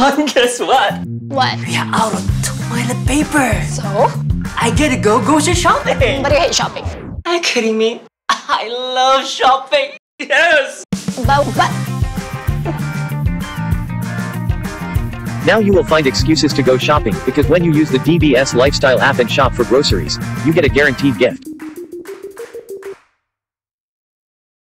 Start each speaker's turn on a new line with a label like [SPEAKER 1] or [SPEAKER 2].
[SPEAKER 1] on guess what?
[SPEAKER 2] What?
[SPEAKER 1] We are out of toilet paper.
[SPEAKER 2] So?
[SPEAKER 1] I get to go grocery shopping.
[SPEAKER 2] But you hate shopping.
[SPEAKER 1] Are you kidding me? I love shopping. Yes.
[SPEAKER 2] But what?
[SPEAKER 3] Now you will find excuses to go shopping because when you use the DBS Lifestyle app and shop for groceries, you get a guaranteed gift.